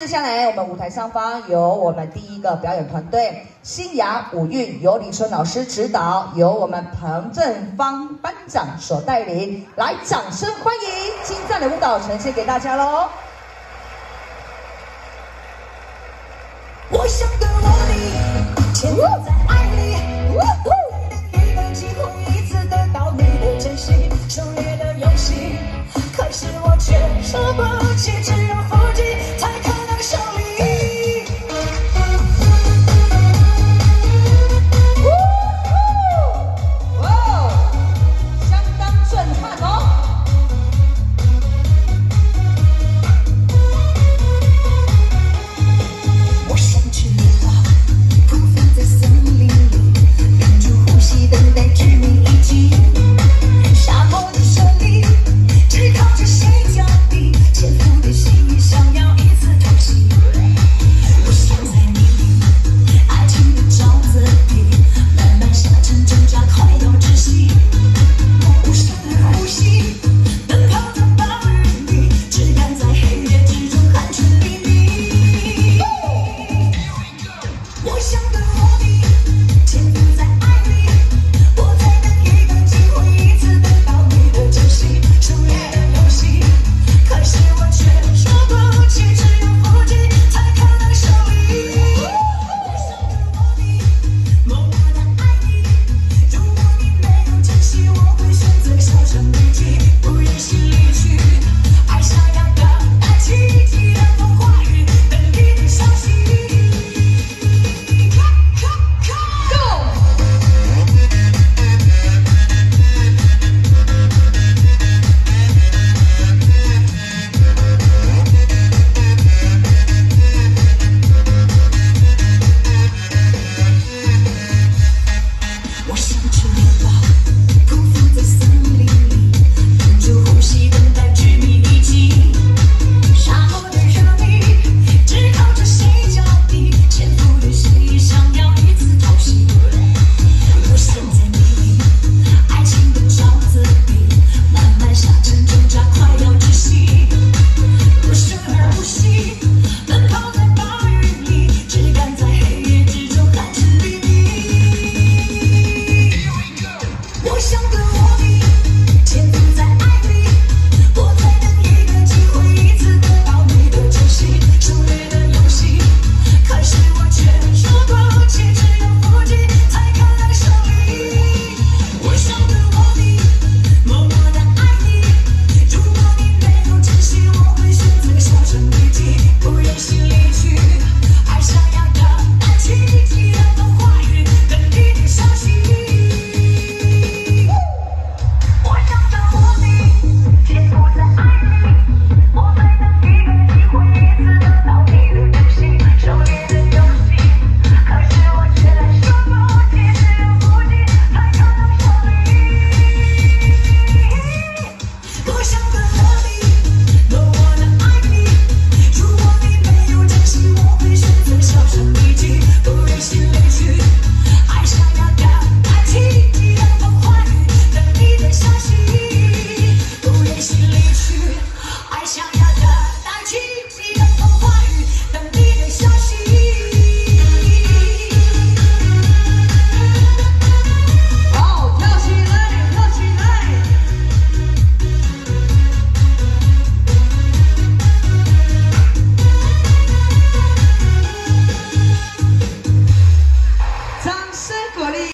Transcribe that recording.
接下来，我们舞台上方由我们第一个表演团队“新雅舞韵”由李春老师指导，由我们彭振芳班长所带领，来掌声欢迎，精湛的舞蹈呈现给大家喽！我想跟我你，现在。